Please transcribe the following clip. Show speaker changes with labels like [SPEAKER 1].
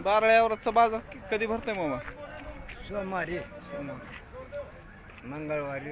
[SPEAKER 1] बारळ्यावरचा बाजार कधी भरतोय मामा?
[SPEAKER 2] सोमवारी.
[SPEAKER 1] सोमवारी.
[SPEAKER 2] मंगळवारी.